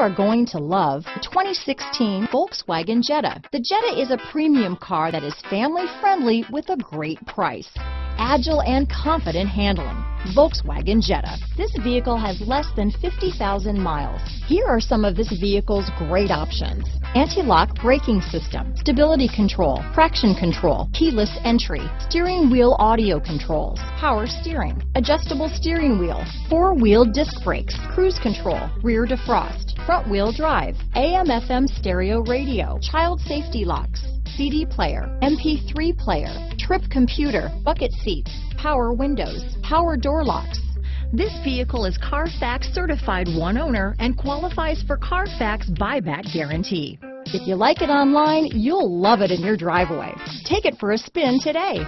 are going to love the 2016 Volkswagen Jetta. The Jetta is a premium car that is family friendly with a great price. Agile and confident handling. Volkswagen Jetta. This vehicle has less than 50,000 miles. Here are some of this vehicle's great options. Anti-lock braking system, stability control, traction control, keyless entry, steering wheel audio controls, power steering, adjustable steering wheel, four-wheel disc brakes, cruise control, rear defrost, front wheel drive, AM FM stereo radio, child safety locks, CD player, MP3 player, trip computer, bucket seats, power windows, power door locks. This vehicle is Carfax certified one owner and qualifies for Carfax buyback guarantee. If you like it online, you'll love it in your driveway. Take it for a spin today.